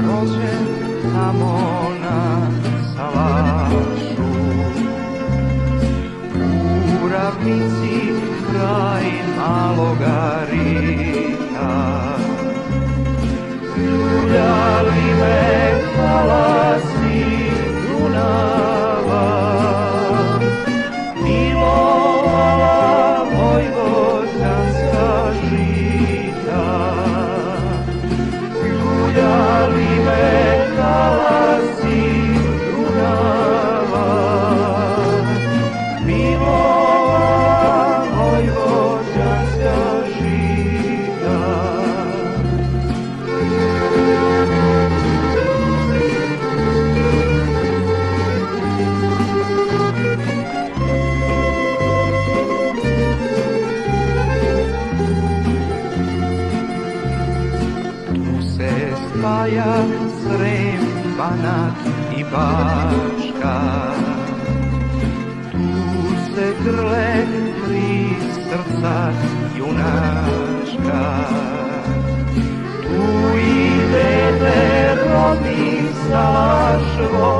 Ja sam rođen tamo na salašu. U ravnici se spaja Srem, Banat i Bačka. Tu se grle tri srca junačka. Tu idete rodni salaš voli.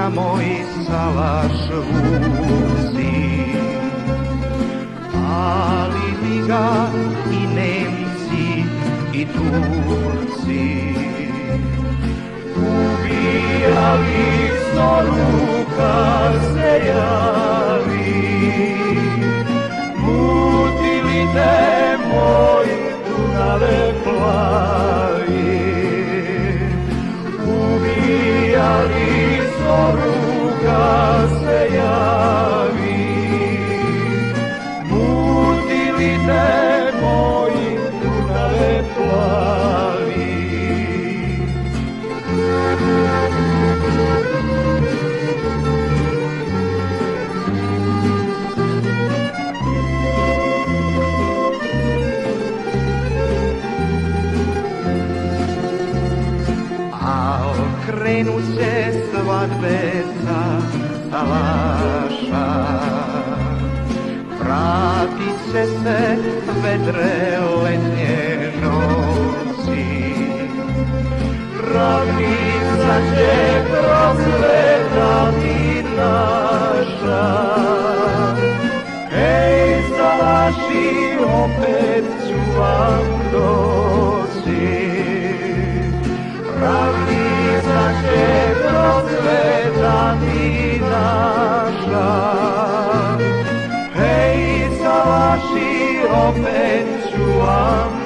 na moj salaš vuci Palili ga i Nemci i Turci se svadbe salaša Vrati se se vedre letnje noci Ravnica će prosvetati naša Ej, salaši, opet čuvaj naša Hej, salaši, opet čuvam